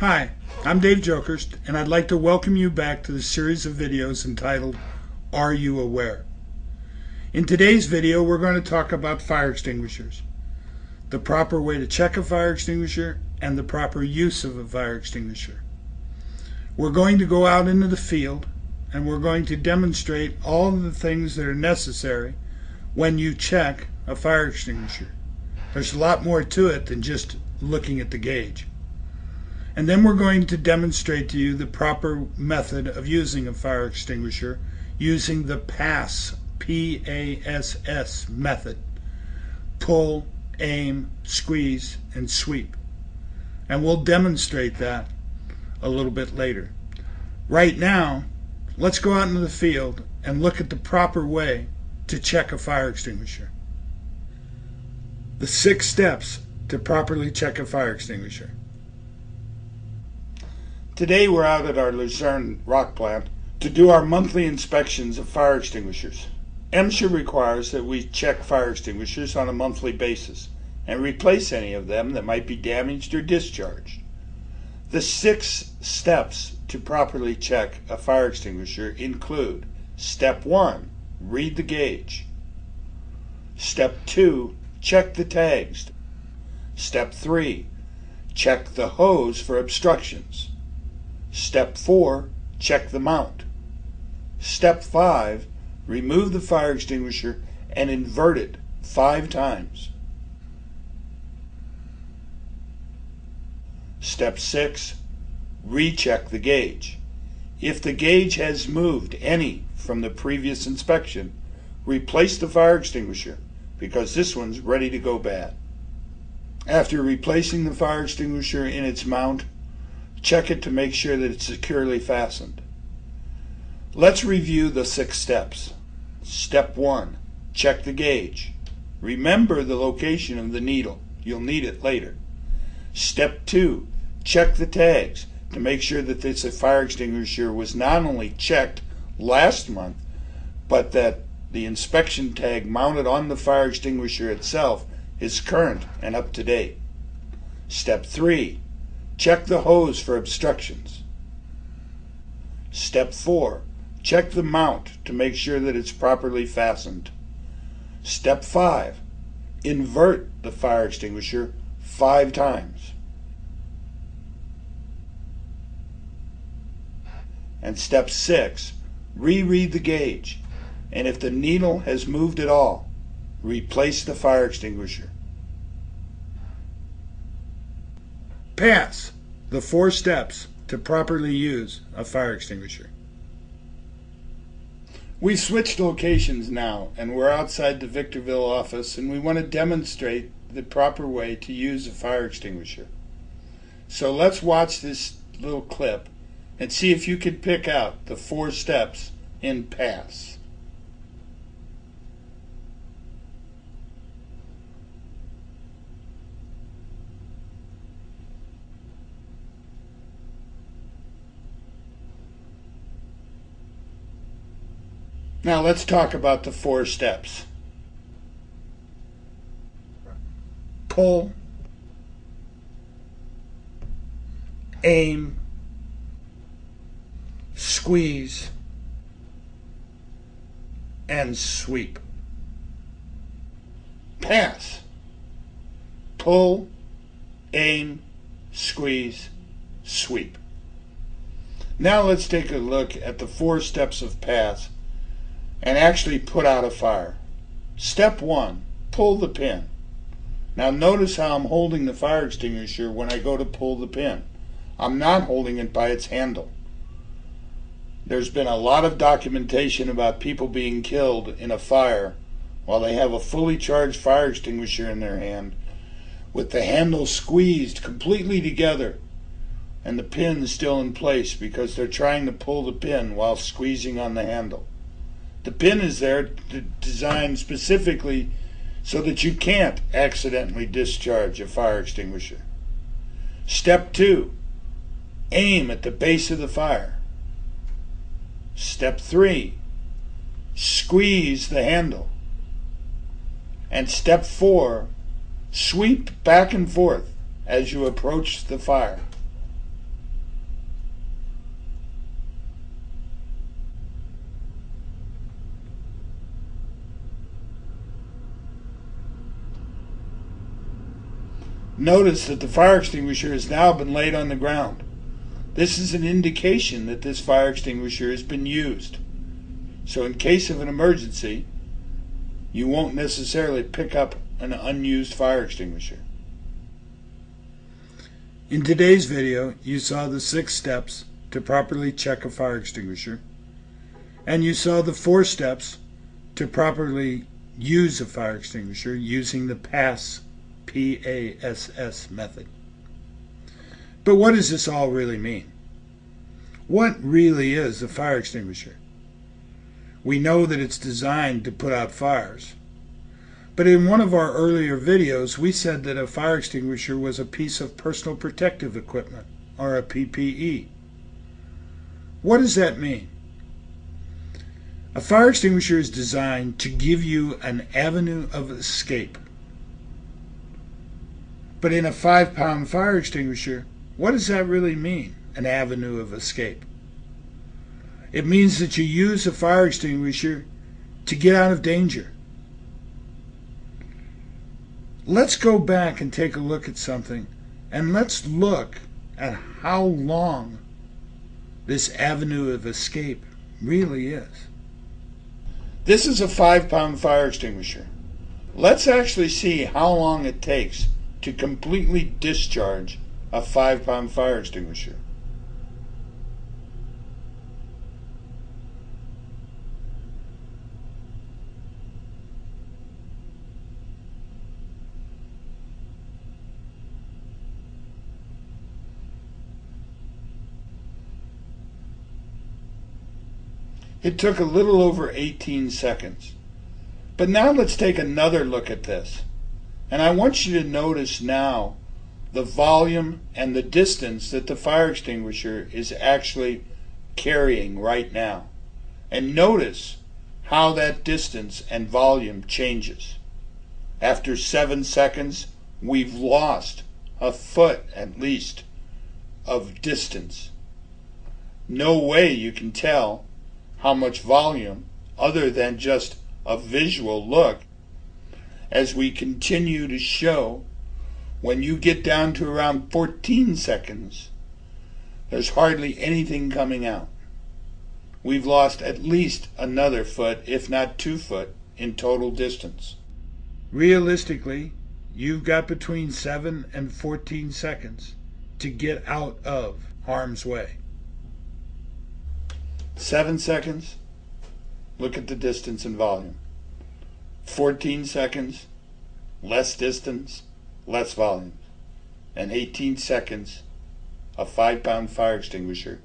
Hi, I'm Dave Jokerst, and I'd like to welcome you back to the series of videos entitled Are You Aware? In today's video, we're going to talk about fire extinguishers, the proper way to check a fire extinguisher, and the proper use of a fire extinguisher. We're going to go out into the field, and we're going to demonstrate all the things that are necessary when you check a fire extinguisher. There's a lot more to it than just looking at the gauge. And then we're going to demonstrate to you the proper method of using a fire extinguisher using the PASS, P-A-S-S method. Pull, aim, squeeze, and sweep. And we'll demonstrate that a little bit later. Right now, let's go out into the field and look at the proper way to check a fire extinguisher. The six steps to properly check a fire extinguisher. Today we're out at our Lucerne rock plant to do our monthly inspections of fire extinguishers. MSHA requires that we check fire extinguishers on a monthly basis and replace any of them that might be damaged or discharged. The six steps to properly check a fire extinguisher include Step 1 Read the gauge. Step 2 Check the tags. Step 3 Check the hose for obstructions. Step 4 Check the mount. Step 5 Remove the fire extinguisher and invert it five times. Step 6 Recheck the gauge. If the gauge has moved any from the previous inspection, replace the fire extinguisher because this one's ready to go bad. After replacing the fire extinguisher in its mount, check it to make sure that it's securely fastened. Let's review the six steps. Step 1. Check the gauge. Remember the location of the needle. You'll need it later. Step 2. Check the tags to make sure that this fire extinguisher was not only checked last month, but that the inspection tag mounted on the fire extinguisher itself is current and up to date. Step 3. Check the hose for obstructions. Step 4. Check the mount to make sure that it's properly fastened. Step 5. Invert the fire extinguisher five times. And step 6. Reread the gauge, and if the needle has moved at all, replace the fire extinguisher. Pass the four steps to properly use a fire extinguisher. We've switched locations now, and we're outside the Victorville office, and we want to demonstrate the proper way to use a fire extinguisher. So let's watch this little clip and see if you can pick out the four steps in PASS. Now let's talk about the four steps. Pull, aim, squeeze, and sweep. Pass. Pull, aim, squeeze, sweep. Now let's take a look at the four steps of pass and actually put out a fire. Step one, pull the pin. Now notice how I'm holding the fire extinguisher when I go to pull the pin. I'm not holding it by its handle. There's been a lot of documentation about people being killed in a fire while they have a fully charged fire extinguisher in their hand with the handle squeezed completely together and the pin still in place because they're trying to pull the pin while squeezing on the handle. The pin is there designed specifically so that you can't accidentally discharge a fire extinguisher. Step two, aim at the base of the fire. Step three, squeeze the handle. And step four, sweep back and forth as you approach the fire. Notice that the fire extinguisher has now been laid on the ground. This is an indication that this fire extinguisher has been used. So in case of an emergency, you won't necessarily pick up an unused fire extinguisher. In today's video, you saw the six steps to properly check a fire extinguisher, and you saw the four steps to properly use a fire extinguisher using the PASS P-A-S-S method. But what does this all really mean? What really is a fire extinguisher? We know that it's designed to put out fires. But in one of our earlier videos, we said that a fire extinguisher was a piece of personal protective equipment, or a PPE. What does that mean? A fire extinguisher is designed to give you an avenue of escape but in a five pound fire extinguisher, what does that really mean, an avenue of escape? It means that you use a fire extinguisher to get out of danger. Let's go back and take a look at something, and let's look at how long this avenue of escape really is. This is a five pound fire extinguisher. Let's actually see how long it takes to completely discharge a five pound fire extinguisher. It took a little over 18 seconds. But now let's take another look at this. And I want you to notice now the volume and the distance that the fire extinguisher is actually carrying right now. And notice how that distance and volume changes. After seven seconds, we've lost a foot at least of distance. No way you can tell how much volume other than just a visual look as we continue to show, when you get down to around 14 seconds, there's hardly anything coming out. We've lost at least another foot, if not two foot, in total distance. Realistically, you've got between 7 and 14 seconds to get out of harm's way. 7 seconds, look at the distance and volume. 14 seconds, less distance, less volume. And 18 seconds, a 5 pound fire extinguisher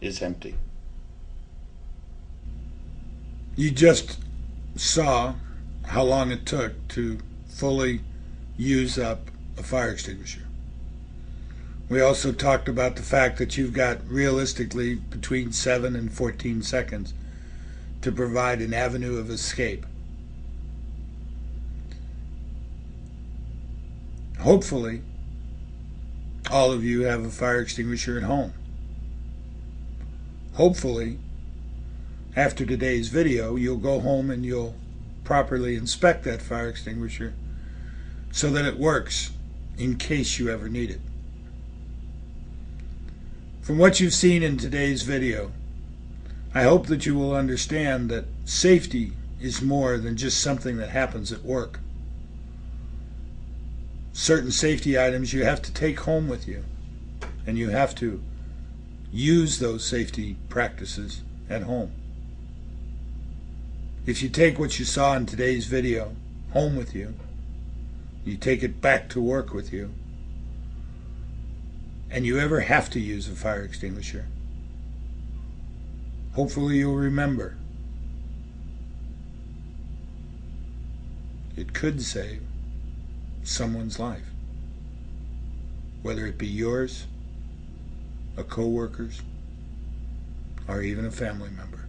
is empty. You just saw how long it took to fully use up a fire extinguisher. We also talked about the fact that you've got realistically between 7 and 14 seconds to provide an avenue of escape. Hopefully, all of you have a fire extinguisher at home. Hopefully, after today's video, you'll go home and you'll properly inspect that fire extinguisher so that it works in case you ever need it. From what you've seen in today's video, I hope that you will understand that safety is more than just something that happens at work certain safety items you have to take home with you. And you have to use those safety practices at home. If you take what you saw in today's video home with you, you take it back to work with you, and you ever have to use a fire extinguisher, hopefully you'll remember it could save someone's life, whether it be yours, a co-worker's, or even a family member.